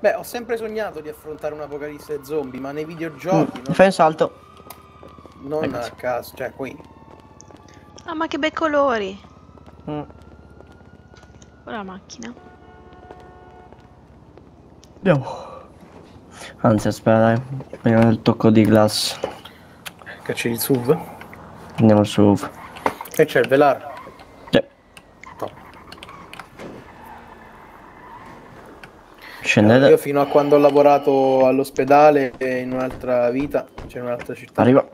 Beh, ho sempre sognato di affrontare un'apocalisse zombie, ma nei videogiochi Mm, non, Fai un salto. non ecco. a caso, cioè qui. Ah, ma che bei colori. Mm. Ora la macchina. Andiamo. Anzi, aspetta, dai. Prendiamo il tocco di glass. Che c'è il SUV? Andiamo su. E c'è il velar. Sì. No. Scendete. Io fino a quando ho lavorato all'ospedale e in un'altra vita, cioè in un'altra città, Arriva.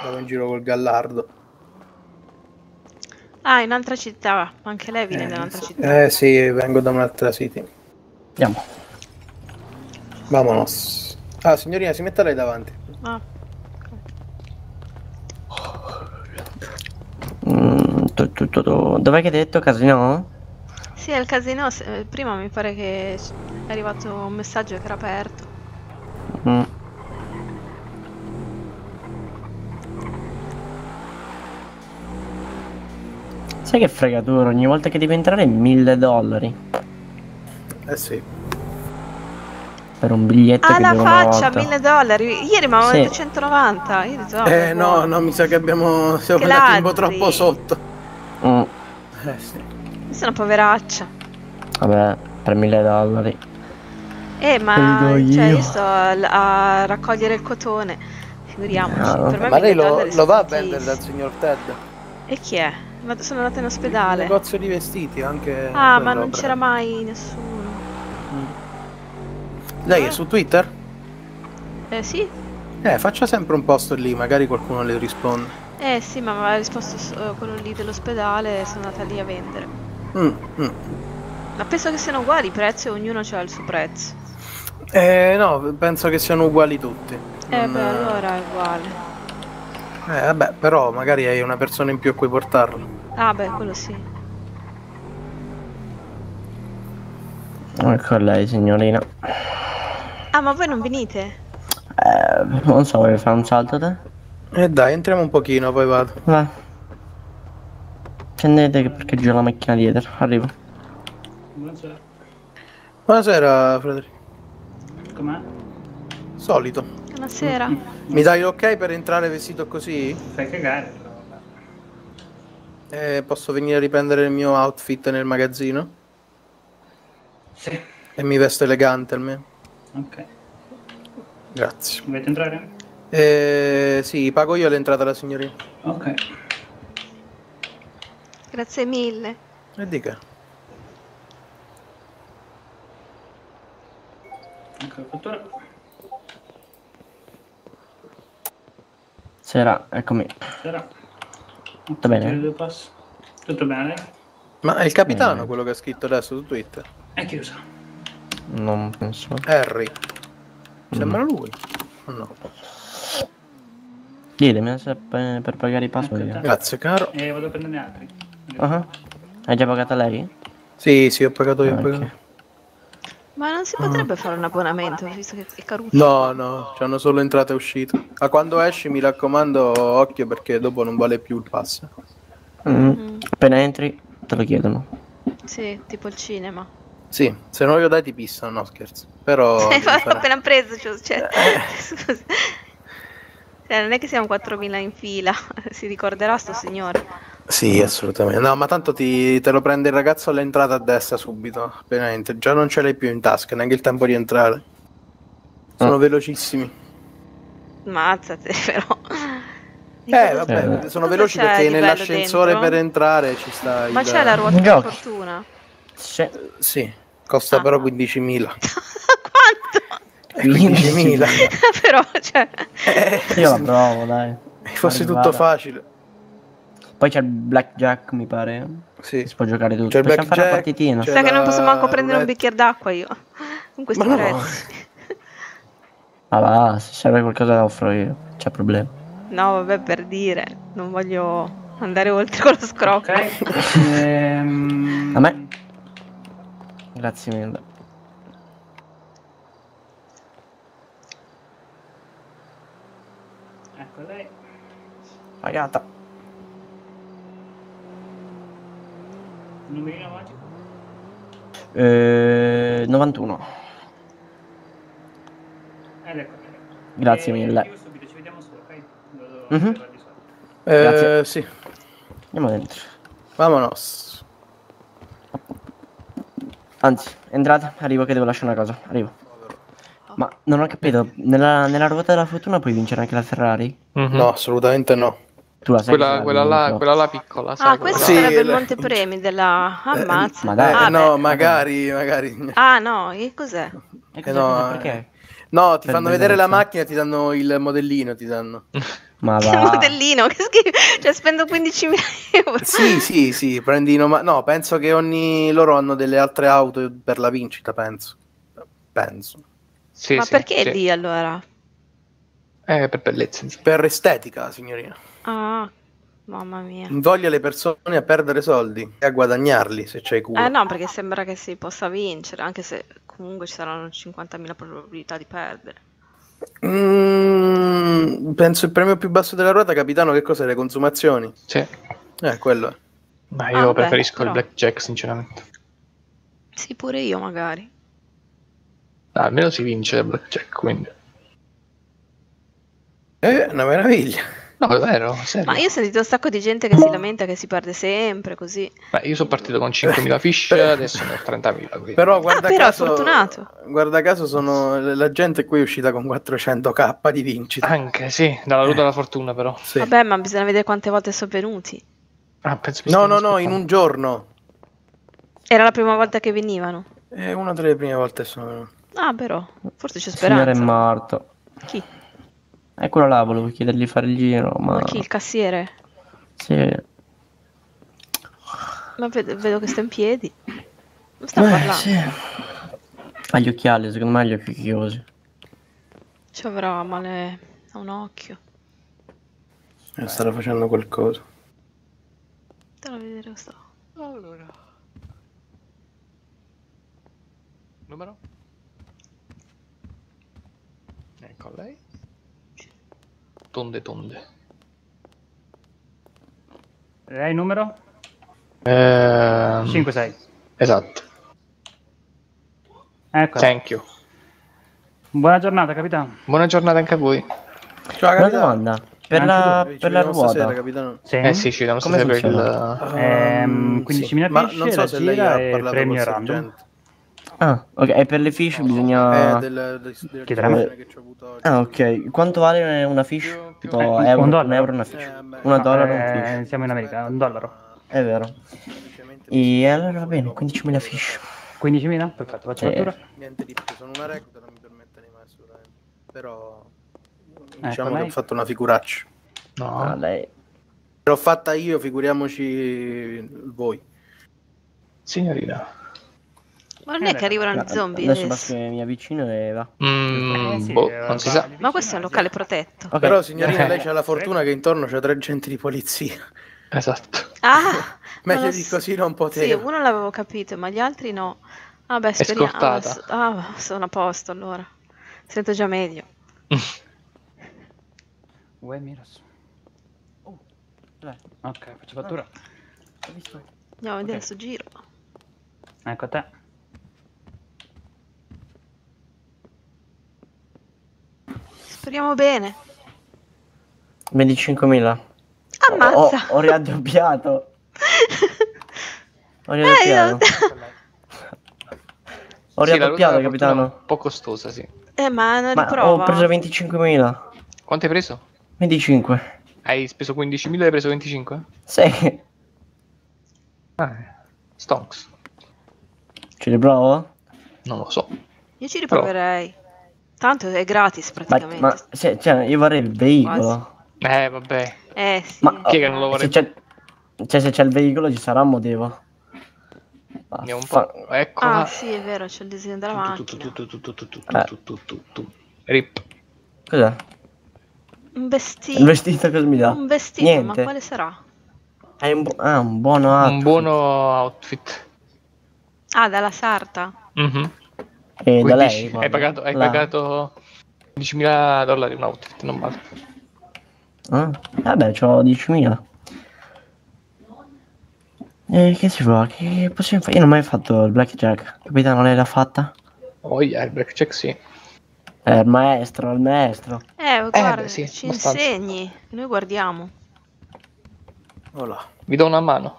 andavo in giro col gallardo. Ah, in un'altra città. Anche lei viene da un'altra città. Eh sì, vengo da un'altra city. Andiamo. Vamonos. Ah, signorina, si metta lei davanti. Ah, Mm, tu, tu. Dov'è che hai detto casino? Sì, al casino. se- eh, Prima mi pare che è arrivato un messaggio che era aperto. Mm. Sai che fregatura, ogni volta che devi entrare è 1000 dollari Eh sì. per un biglietto che Ah, la faccia, volta. 1000 dollari. Ieri mi avevano Sì. detto 190. Io detto, oh, Eh no, no, mi sa che abbiamo siamo Che andati un po' troppo sotto. Mm, Eh sì. Io sono poveraccia. Vabbè, per 1000 dollari. Eh, ma do cioè, io. io sto a, a raccogliere il cotone. Figuriamoci. Ah, per me Ma lei 1000 lo, lo va a vendere dal signor Ted? E chi è? Vado- Sono andata in Un ospedale. negozio di vestiti anche. Ah, ma non c'era mai nessuno. Lei è su Twitter? Eh sì? Eh, faccia sempre un post lì, magari qualcuno le risponde. Eh sì, ma mi aveva risposto quello lì dell'ospedale e sono andata lì a vendere. Mm, mm. Ma penso che siano uguali i prezzi, ognuno ha il suo prezzo. Eh, no, penso che siano uguali tutti. Eh Non- beh, allora è uguale. Eh, vabbè, però magari hai una persona in più a cui portarlo. Ah beh, quello sì. Ecco lei, signorina. Ah, ma voi non venite? Eh, non so, vuoi fare un salto te? Eh dai, entriamo un pochino, poi vado. Vai. Scendete che perché gira la macchina dietro. Arrivo. Buonasera. Buonasera, Federico. Com'è? Solito. Buonasera. Mi dai l'ok per entrare vestito così? Fai cagare però. vabbè. Eh, posso venire a riprendere il mio outfit nel magazzino? Sì. E mi vesto elegante almeno. Ok. Grazie. Volete entrare? Eh, sì, pago io l'entrata alla signorina. Ok. Grazie mille. E dica. Ecco la fattura. Sera, eccomi. Sera. Tutto bene? Tutto bene? Ma è il capitano Eh. quello che ha scritto adesso su Twitter? È chiuso. Non penso. Harry. Sembra Mm. lui. O no? Ditemi se per, per pagare i password. Ecco, Grazie, caro. E vado a prenderne altri. Ah, Hai già pagato lei? Sì, sì, ho pagato io. Ah, pagato. ok. Ma non si potrebbe fare un abbonamento, visto che è caruccio. No, no, c'hanno solo entrata e uscita. A quando esci, mi raccomando, occhio perché dopo non vale più il pass. Mm. Mm, Appena entri te lo chiedono. sì, tipo il cinema. Sì, se non glielo dai ti pissano, no scherzo. Però... Sì, ma fare- appena preso, cioè, cioè, scusa. Cioè, non è che siamo 4.000 in fila, si ricorderà sto signore. Sì, assolutamente. No, ma tanto ti, te lo prende il ragazzo all'entrata a destra subito. Appena entri. Già non ce l'hai più in tasca, neanche il tempo di entrare. Sono Ah. velocissimi. Mazzate, però. Eh, vabbè, Eh. sono cosa veloci c'è perché nell'ascensore dentro? per entrare ci sta Ma il... c'è la ruota di fortuna? Sì. Sì, costa Ah. però 15.000. Quanto? Eh, 15.000. però, cioè... Eh, Io la provo, dai. fosse tutto facile. Poi c'è il blackjack, mi pare. Sì. Si può giocare tutto. C'è il Possiamo fare una blackjack, partitina. c'è- Sa che non posso manco la prendere un roulette. bicchiere d'acqua io. Con questi Ma no. prezzi. Ah va, se serve qualcosa la offro io. C'è problema. No, vabbè, per dire. Non voglio andare oltre con lo scrocco. Ok. Ehm, A me? Grazie mille. Ecco lei. Pagata. Numerino magico. Eh, 91. Ed ecco. Grazie E mille. Io subito, ci vediamo su, ok? Mhm. solito. Eh, Grazie. sì, Andiamo dentro. vamonos. Anzi, entrate, arrivo che devo lasciare una cosa. Arrivo. Ma non ho capito, nella, nella ruota della fortuna puoi vincere anche la Ferrari? Mhm. No, assolutamente no. Tu la sai? che Quella, la quella là, quella piccola, sai Ah, quella questo? Sì, sarebbe il le- montepremi della... Ammazza. Ma dai. Ah, Eh, no, beh. magari, magari. Ah, no, che cos'è? E Eh, cosa- no, cosa- eh. perché? No, ti Per fanno vedere la macchina e ti danno il modellino, ti danno. Ma Che va. modellino, che schifo. Cioè, spendo 15.000 euro. Sì, sì, sì, prendi no, ma no, penso che ogni loro hanno delle altre auto per la vincita, penso. Penso. Sì, Ma sì, perché sì. lì allora? Eh, per bellezza. insomma. Per estetica, signorina. Ah, mamma mia. Invoglia le persone a perdere soldi e a guadagnarli se c'hai culo. Eh no, perché sembra che si possa vincere, anche se comunque ci saranno 50.000 probabilità di perdere. Mm, penso il premio più basso della ruota, capitano, che cos'è? Le consumazioni? Sì. Eh, quello è. Ma Ah, io vabbè, preferisco però. il blackjack, sinceramente. Sì, pure io magari. Ah, almeno si vince il blackjack, quindi. Eh, una meraviglia. No, è vero, serio. Ma io ho sentito un sacco di gente che si lamenta che si perde sempre, così. Beh, io sono partito con 5.000 fish, adesso ne ho 30.000. Quindi. Però guarda Ah, però, caso, fortunato. guarda caso sono, la gente qui è uscita con 400k di vincita. Anche, sì, dalla ruota della fortuna, però. Sì. Vabbè, ma bisogna vedere quante volte sono venuti. Ah, No, no, no, in un giorno. Era la prima volta che venivano. È una delle prime volte sono. Ah, però, forse c'è Il signore è speranza. morto. Chi? E quello là, volevo chiedergli di fare il giro, ma... Ma chi? Il cassiere? Sì. Ma vedo, vedo che sta in piedi. Non sta Eh, parlando. sì. Ha gli occhiali, secondo me ha gli occhi chiusi. Ci avrà male a un occhio. Eh, starà facendo qualcosa. Te a vedere questo. Allora. Numero? Ecco lei. Tonde tonde. Lei numero? Ehm, 5-6. Esatto. Ecco. Thank you. Buona giornata, capitano. Buona giornata anche a voi. Ciao, Una domanda. Per Anche la, per la vediamo stasera, ruota. capitano. Sì. Eh sì, ci vediamo stasera per il... funziona? Ehm, Ehm, 15.000 Ma fish, non so se lei ha parlato premio col random. sergente. Ah, ok. E per le fish bisogna... Eh, del, del, della discussione che ho avuto oggi. Ah, ok. Quanto vale una fish? Tipo Eh, un euro, un, dollaro. euro una fish. Eh, beh, Una no, dollaro un Eh, fish. siamo in America, un dollaro. È vero. E allora va bene, 15.000 fish. 15.000? Perfetto, faccio Eh. fattura. Niente di più, sono una recluta, non mi permette mai assolutamente. Però Ecco, diciamo che lei. ho fatto una figuraccia. No. Ah, lei... L'ho fatta io, figuriamoci voi. Signorina. Ma non è che arrivano gli zombie Adesso adesso. basta che mi avvicino e va. Mm, Eh sì, boh, eh, non si sa. Ma questo è un locale sì. protetto. Ok. Però signorina, Eh. lei c'ha la fortuna che intorno c'è tre agenti di polizia. Esatto. Ah! Meglio di così non Sì, poteva. uno l'avevo capito, ma gli altri no. Vabbè, speriamo. Ah, Escortata. s- ah, sono a posto allora. Sento già meglio. Uè, Miros. Oh, dai, Ok, faccio fattura. Andiamo a vedere Ok. sto giro. Ecco a te. Speriamo bene. 25.000. Ammazza! Ho, ho raddoppiato. Ho Eh, raddoppiato. io- Ho Sì, raddoppiato, è capitano. Un po' costosa, sì. eh, ma non Ma riprova. ho preso 25.000. Quanto hai preso? 25. Hai speso 15.000 e hai preso 25? Sì. Ah, stonks. Ci riprovo? Non lo so. Io ci riproverei. Tanto è gratis Ma, praticamente. ma se- cioè, io vorrei il veicolo. Eh, vabbè. Eh sì. Ma Chi è che non lo se vorrebbe? c'è, cioè, se c'è il veicolo ci sarà un motivo. Andiamo un po'. Eccola. Ah sì, è vero, c'è il disegno della macchina. Rip. Cos'è? Un vestito. Il vestito cosa mi dà? Un vestito, ma Niente. quale sarà? È un, bu- ah, un buono Un outfit. buono outfit. Ah, dalla sarta. Mhm. E da 15. lei, hai pagato, hai La- pagato 15.000 dollari un outfit, non male. Ah, vabbè, c'ho 10.000. E che si fa? Che possiamo fare? Io non ho mai fatto il blackjack. Capitano, lei l'ha fatta? Oh yeah, il blackjack sì. Eh, il maestro, il maestro. Eh, guarda, beh, sì, ci abbastanza. insegni. Noi guardiamo. Voilà. Vi do una mano.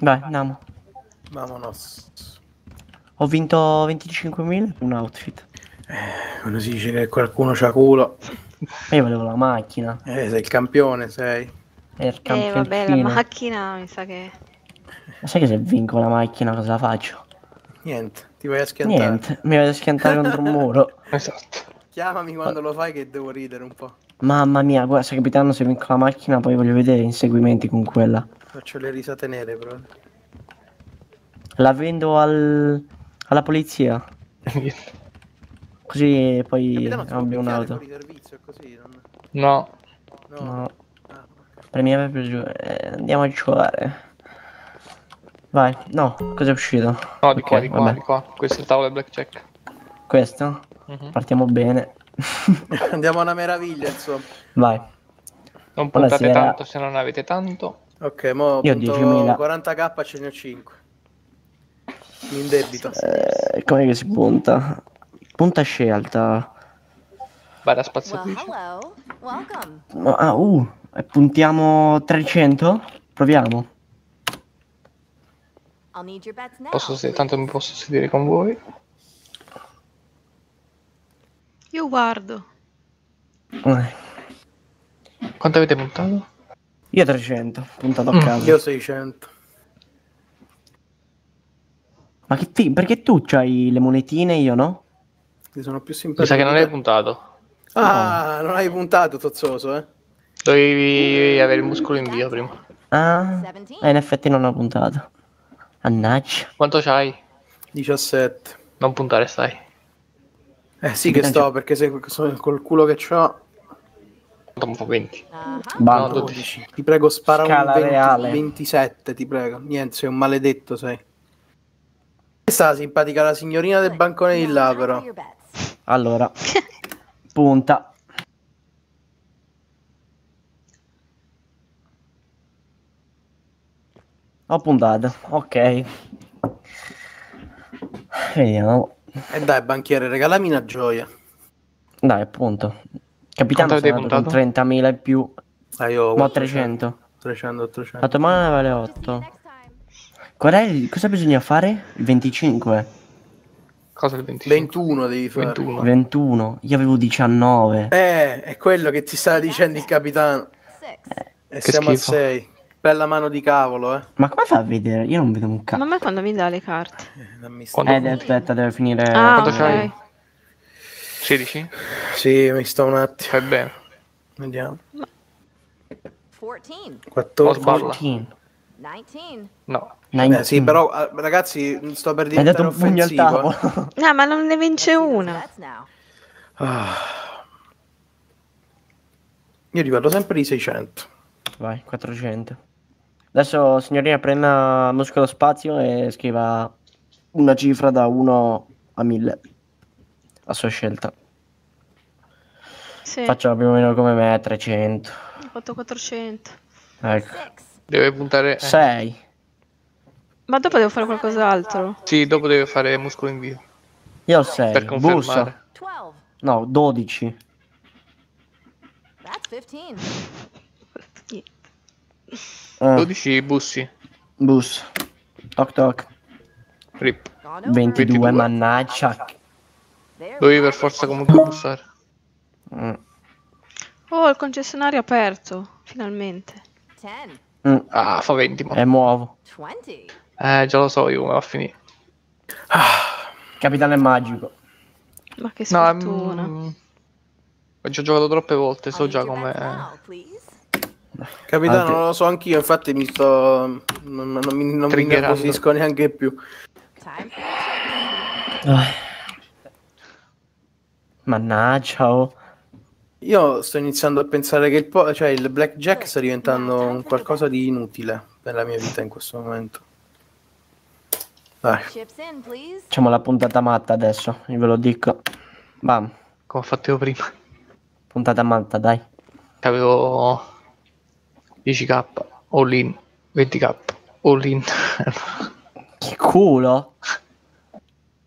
Vai, andiamo. Vamonos. Ho vinto 25.000 per un outfit. Quando si dice che qualcuno c'ha culo, io volevo la macchina. eh, sei il campione, sei. E il Eh, vabbè, la macchina mi sa che... Sai che se vinco la macchina cosa faccio? Niente, ti vai a schiantare. Niente, mi vado a schiantare contro un muro. Esatto. Chiamami quando lo fai che devo ridere un po'. Mamma mia, guarda, sta capitano se vinco la macchina poi voglio vedere gli inseguimenti con quella. Faccio le risate nere però. La vendo al... alla polizia. Così poi picchiare un'auto. fuori servizio così, non... No, No. No, Ah, per me giù. eh, andiamo a giocare. Vai, no, cosa è uscito? no, di Ok, qua, di qua, vabbè. di qua. Questo è il tavolo del blackjack. Questo? Mhm. Partiamo bene. Andiamo a una meraviglia, insomma. Vai. Non puntate Buonasera. tanto se non avete tanto. Ok, mo Io punto 10.000. 40k ce ne ho 5. In debito. Eh, come che si punta? Punta scelta. Vai da Well, Ah, uh, puntiamo 300? Proviamo. Posso tanto mi posso sedere con voi. Io guardo. Eh, Quanto avete puntato? Io 300, puntato a Mm, caso. Io 600. Ma che fi- perché tu c'hai le monetine e io no? Ti sono più Mi simpatico. sa che non hai puntato. Ah, non hai puntato, Tozzoso, eh? Dovevi avere il muscolo in via prima. Ah, 17. eh, in effetti non ho puntato. Mannaggia. Quanto c'hai? 17. Non puntare, stai. Eh sì che sto, perché se col culo che c'ho... Mi fa 20? Uh-huh. Bando. No, 12. Ti prego, spara Scala un 20, reale. 27, ti prego. Niente, sei un maledetto, sei. Questa la simpatica la signorina del bancone di là, però. Allora, punta. Ho puntato, ok. Vediamo. E dai, banchiere, regalami una gioia. Dai, appunto. Capitano andato con puntato? 30.000 in più. Ah, io Ma 300. 300, 300. La domanda vale See you 8. Il- cosa bisogna fare? Il 25. Cosa il 25? 21 devi fare. 21. 21. Io avevo 19. Eh, è quello che ti stava dicendo il capitano. Six. E Che siamo schifo. a 6. Bella mano di cavolo, eh. Ma come fa a vedere? Io non vedo un Ma a cazzo. me quando mi dà le carte? Eh, Quando- Eh, aspetta, deve finire. Ah, Quanto ok. c'hai? 16? Sì, mi sto un attimo. Fai bene. Vediamo. 14. 14. sbarla. 14. 19. No. Eh, 19. sì, però eh, ragazzi, sto per dato un pugno al tavolo. No, ma non ne vince una. Ah. Io riparlo sempre di 600. Vai, 400. Adesso, signorina, prenda muscolo spazio e scriva una cifra da 1 a 1000. A sua scelta. Sì, Faccio più o meno come me, 300. ho fatto 400. Ecco. Deve puntare... eh, 6. Ma dopo devo fare qualcos'altro. Sì, dopo deve fare muscolo in via. Io ho Per 6. Busso. confermare. 12. No, 12. That's 15. Niente. Eh, 12 bussi. bus. Toc toc. Rip. Gone over. 22, 22. mannaggia. Dovevi per forza comunque bussare. Mm. Oh, il concessionario è aperto, finalmente. 10. Mm. Ah, fa 20, ma... E muovo. 20. Eh, già lo so io come va a finire. Capitano è magico. Ma che No, sfortuna. mm, ho già giocato troppe volte, so già come... Capitano, Anche- non lo so anch'io, infatti mi sto. Non, non mi, non mi nervosisco neanche più. Ah. Mannaggia. oh. Io sto iniziando a pensare che il, po- cioè, il blackjack sta diventando un qualcosa di inutile per la mia vita in questo momento. Dai. Facciamo la puntata matta adesso, io ve lo dico. Bam, Come ho fatto io prima. puntata matta, dai. Avevo 10k, all in, 20k, all in. Che culo.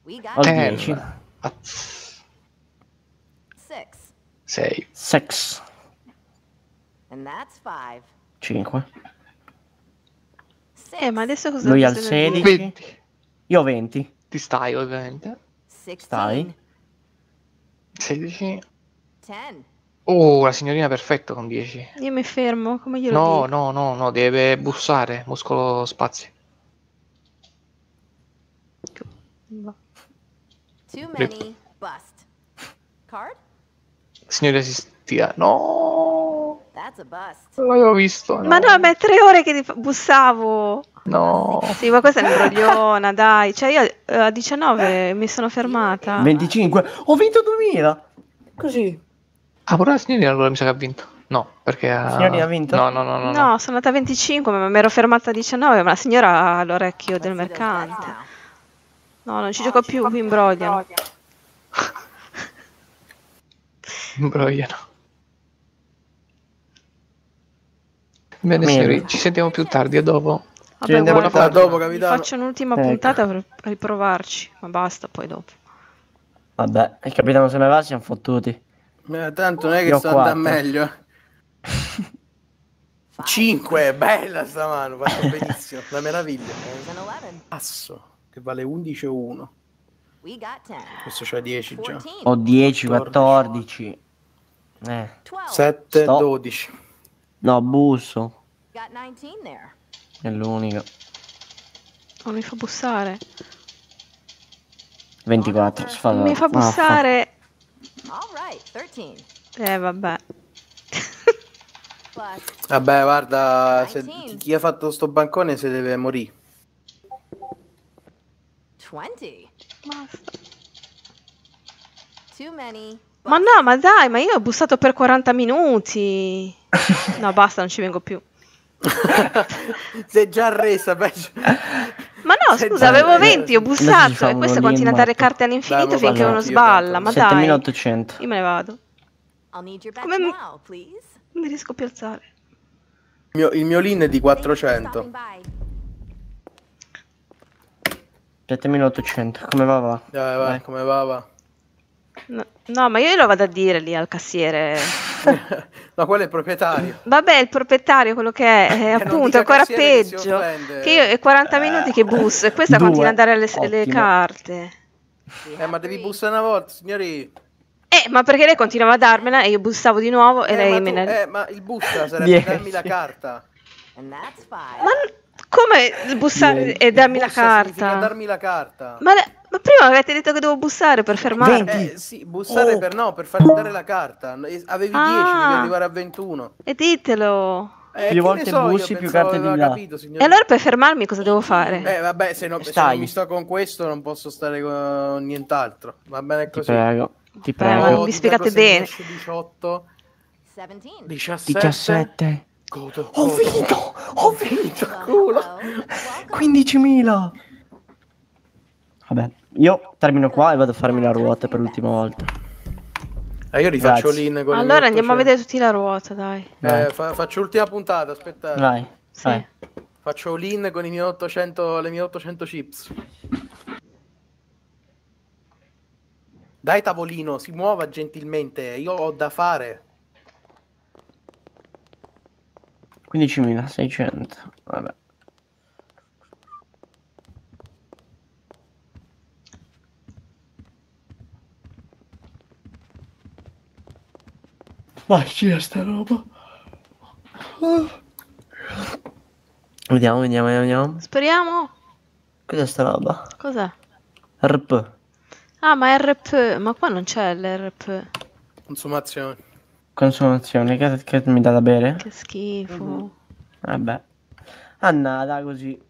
Ho Eh, 10. azz. 6. Sex. And that's five. 5. Six. Eh, ma adesso cosa Lui al bisogna 16. dire? 20. Io 20. Ti stai, ovviamente. Stai. 16. Ten. Oh, la signorina perfetto con 10. Io mi fermo, come glielo No, dico? no, no, no, deve bussare. Muscolo spazio. Va. Too many. Bust. Card? Signorina assistita. No, non l'avevo visto. Ma no, ma è tre ore che bussavo. No. Sì, ma questa è un'imbrogliona, dai. Cioè, io eh, a 19 mi sono fermata. 25. Ho vinto 2000. Così. Ah, pure la signorina allora mi sa che ha vinto. No, perché ha... Signorina ha vinto? No, no, no, no. no. No, sono andata a 25, ma mi ero fermata a 19, ma la signora ha l'orecchio del mercante. No, non ci gioco più, qui imbrogliano. Imbrogliano. Bene, signori, ci sentiamo più tardi, a dopo. Vabbè, rendiamo guarda? A dopo, capitano. faccio un'ultima Ecco. puntata per riprovarci, ma basta poi dopo. Vabbè, il capitano se ne va, siamo fottuti. Eh, tanto non è che Io sta andando meglio. Five. 5, bella sta mano, fatto benissimo, la meraviglia. Passo, che vale 11 o 1. We got ten. Questo c'ha 10 già. Ho 10, 14. Eh, Twelve. 7, Sto. 12. no, busso. È l'unico. Non mi fa bussare. 24. si fa- Non mi fa ah, bussare. Eh, vabbè. Vabbè, guarda, se- 19. chi ha fatto sto bancone se deve morire. twenty. Basta. Too many. Ma no, ma dai, ma io ho bussato per 40 minuti. No, basta, non ci vengo più. Sei già resa, peggio. Ma no, Sei scusa, avevo resa. 20, ho bussato e questo continua a dare carte all'infinito Dai, ma finché uno sballa. Ma dai, 7800. io me ne vado. Come mi- mi riesco più a alzare. Il mio, il mio lean è di Thank you for 400. stopping by. 7800. Come va? va? Dai, vai, Vai. come va, va. No, no, ma io lo vado a dire lì al cassiere. No, quello è il proprietario. Vabbè, il proprietario, quello che è, è Eh, non appunto, è ancora peggio. Che io è 40 minuti che busso e questa Due. continua a dare le, le carte. Eh, ma devi bussare una volta, signori. Eh, ma perché lei continuava a darmela e io bussavo di nuovo e Eh, lei ma, me tu- ne... eh, ma il busta sarebbe Dieci. darmi la carta. And that's. Ma come bussare e darmi la Bussa carta? darmi la carta. Ma, le- ma prima avete detto che devo bussare per fermarmi. Venti. Eh, sì, bussare Oh. per no, per farti dare la carta. Eh, Avevi 10, Ah. devi arrivare a 21. E ditelo. Eh, Più volte so, bussi, più carte ti aveva dà. capito. E allora per fermarmi cosa devo fare? Eh, vabbè, se, no- se Stai. non mi sto con questo non posso stare con nient'altro. Va bene Ti così. prego. Ti Eh, prego. ma Oh, vi ti spiegate mi bene. esce 18, Seventeen. 17. 17. Godo, Ho vinto! Ho vinto! Culo. hello. Welcome. 15.000! Vabbè, io termino qua e vado a farmi la ruota per l'ultima volta. Eh, io rifaccio Grazie. l'in con Allora andiamo a 800. vedere tutti la ruota, dai. Eh, fa- faccio l'ultima puntata, aspettate. Vai, Sì. vai. Faccio l'in con i miei 800, le mie 800 chips. Dai tavolino, si muova gentilmente, io ho da fare. 15.600. Vabbè. Vai, gira sta roba. Vediamo, vediamo, vediamo, vediamo. Speriamo. Cos'è sta roba? Cos'è? RP. Ah, ma RP. Ma qua non c'è l'RP. Consumazione. Consumazione, che, che mi dà da bere? Che schifo. Vabbè. Annata così.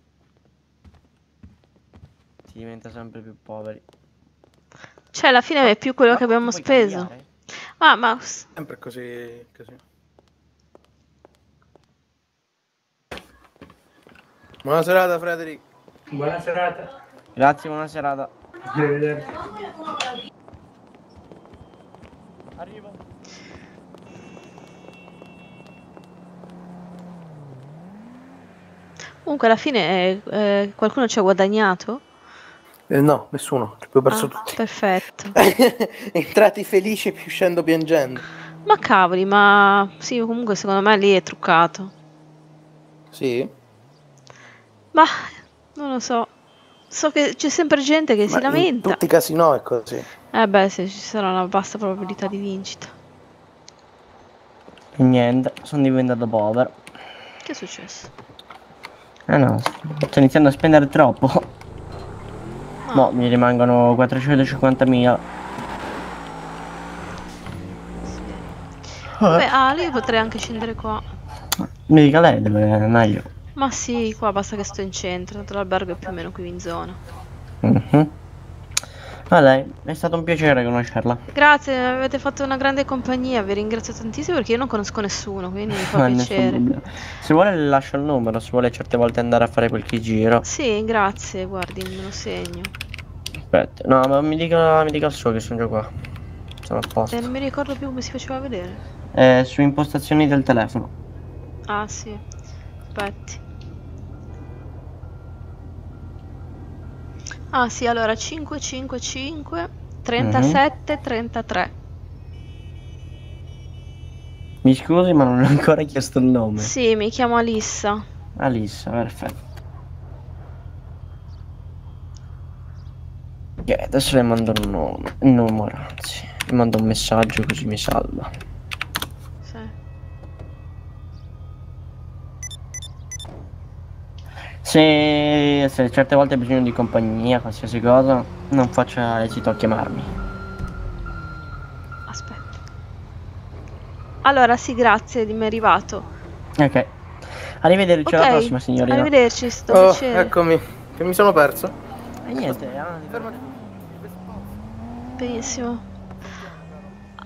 Si diventa sempre più poveri. Cioè, alla fine è più quello che abbiamo speso. cambiare? Ah, ma s- Sempre così. così. Buona serata, Frederick. Buona serata. Grazie, buona serata. Arrivederci. Arrivo. comunque alla fine eh, eh, qualcuno ci ha guadagnato. Eh, no, nessuno. Ci abbiamo perso Ah, tutti. perfetto. Entrati felici e più uscendo piangendo. Ma cavoli, ma sì, comunque secondo me lì è truccato. Sì? Ma non lo so. So che c'è sempre gente che si Ma in lamenta. tutti i casino è così. Eh beh, se ci sarà una bassa probabilità di vincita. E niente, sono diventato povero. Che è successo? Eh no, sto iniziando a spendere troppo. Ah. Mo mi rimangono 450.000. Beh, ah, lì potrei anche scendere qua. Mi dica lei dove è meglio. Ma sì, qua basta che sto in centro, tanto l'albergo è più o meno qui in zona. Mhm. Ma lei, è stato un piacere conoscerla. Grazie, avete fatto una grande compagnia, vi ringrazio tantissimo perché io non conosco nessuno, quindi mi fa piacere. Se vuole le lascio il numero, se vuole certe volte andare a fare qualche giro. Sì, grazie, guardi, me lo segno. Aspetta, no, ma mi dica, mi dica il suo che sono già qua. Sono a posto. E non mi ricordo più come si faceva vedere. È su impostazioni del telefono. Ah, sì. Aspetti. Ah, sì, allora 555 37 33. Mi scusi, ma non ho ancora chiesto il nome. Sì, mi chiamo Alissa. Alissa, perfetto. Ok, adesso le mando un nome, un numero, anzi, le mando un messaggio così mi salva. Sì. Se, se certe volte hai bisogno di compagnia, qualsiasi cosa, non faccia esito a chiamarmi. Aspetta. Allora, sì, grazie di mi è arrivato. Ok. Arrivederci alla Ok, prossima signorina. Arrivederci, è stato Oh, piacere. eccomi, che mi sono perso. E niente, ah, Benissimo.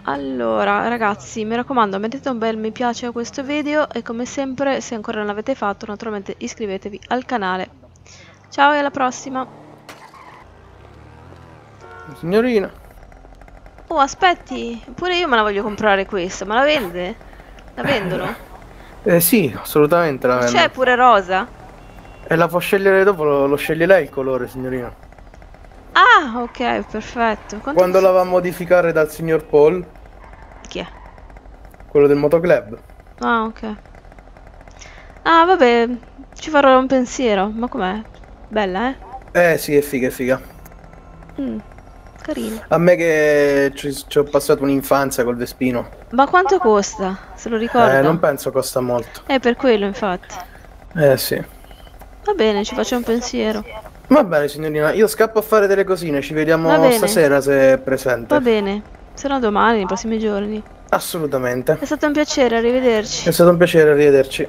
Allora, ragazzi, mi raccomando, mettete un bel mi piace a questo video e come sempre, se ancora non l'avete fatto, naturalmente iscrivetevi al canale. Ciao e alla prossima. Signorina. Oh, aspetti, pure io me la voglio comprare questa, ma la vende? La vendono? Eh sì, assolutamente la C'è vendo. pure rosa? E la può scegliere dopo, lo, lo sceglie lei il colore, signorina. Ah, ok, perfetto. Quanto Quando la va a modificare dal signor Paul, Chi è? quello del motoclub. Ah, ok. Ah, vabbè, ci farò un pensiero. Ma com'è? Bella, eh? Eh sì, è figa, è figa. Mm, carina. A me che ci, ci ho passato un'infanzia col Vespino. Ma quanto costa? Se lo ricorda? Eh, non penso costa molto. È per quello, infatti. Eh sì. Va bene, ci faccio un pensiero. Va bene, signorina, io scappo a fare delle cosine, ci vediamo stasera se è presente. Va bene. Se no domani, nei prossimi giorni. Assolutamente. È stato un piacere, arrivederci. È stato un piacere, arrivederci.